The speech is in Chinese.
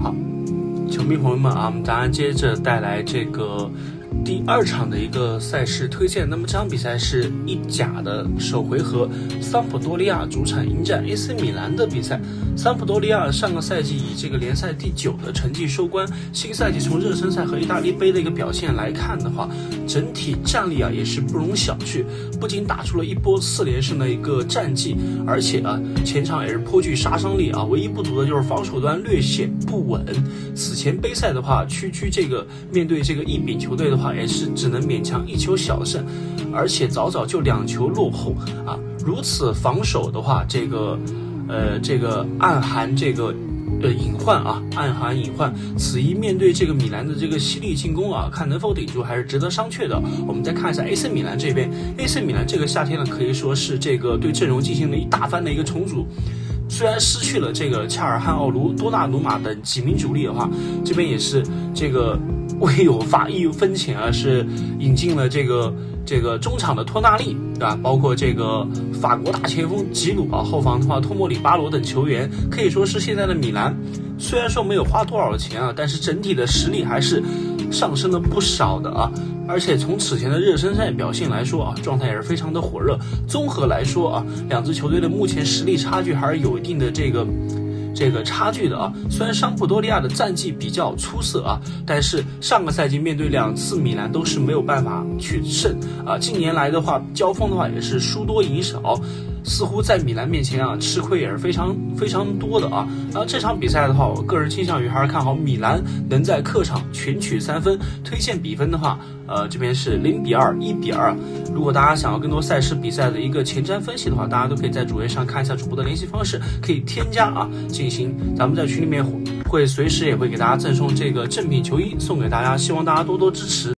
好，球迷朋友们啊，我们当然接着带来这个。第二场的一个赛事推荐，那么这场比赛是意甲的首回合，桑普多利亚主场迎战 AC 米兰的比赛。桑普多利亚上个赛季以这个联赛第九的成绩收官，新赛季从热身赛和意大利杯的一个表现来看的话，整体战力啊也是不容小觑，不仅打出了一波四连胜的一个战绩，而且啊前场也是颇具杀伤力啊，唯一不足的就是防守端略显不稳。此前杯赛的话，区区这个面对这个一丙球队的话。也是只能勉强一球小胜，而且早早就两球落后啊！如此防守的话，这个，呃，这个暗含这个，呃，隐患啊，暗含隐患。此一面对这个米兰的这个犀利进攻啊，看能否顶住，还是值得商榷的。我们再看一下 AC 米兰这边，AC 米兰这个夏天呢，可以说是这个对阵容进行了一大番的一个重组。虽然失去了这个恰尔汗奥卢、多纳鲁马等几名主力的话，这边也是这个。未有发一分钱啊，是引进了这个这个中场的托纳利，对吧？包括这个法国大前锋吉鲁啊，后防的话托莫里、巴罗等球员，可以说是现在的米兰。虽然说没有花多少钱啊，但是整体的实力还是上升了不少的啊。而且从此前的热身赛表现来说啊，状态也是非常的火热。综合来说啊，两支球队的目前实力差距还是有一定的这个。这个差距的啊，虽然桑普多利亚的战绩比较出色啊，但是上个赛季面对两次米兰都是没有办法取胜啊。近年来的话，交锋的话也是输多赢少。似乎在米兰面前啊，吃亏也是非常非常多的啊。然后这场比赛的话，我个人倾向于还是看好米兰能在客场全取三分。推荐比分的话，呃，这边是零比二、一比二。如果大家想要更多赛事比赛的一个前瞻分析的话，大家都可以在主页上看一下主播的联系方式，可以添加啊进行。咱们在群里面会随时也会给大家赠送这个正品球衣送给大家，希望大家多多支持。